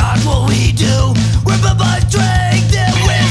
What we do. We're by strength and we're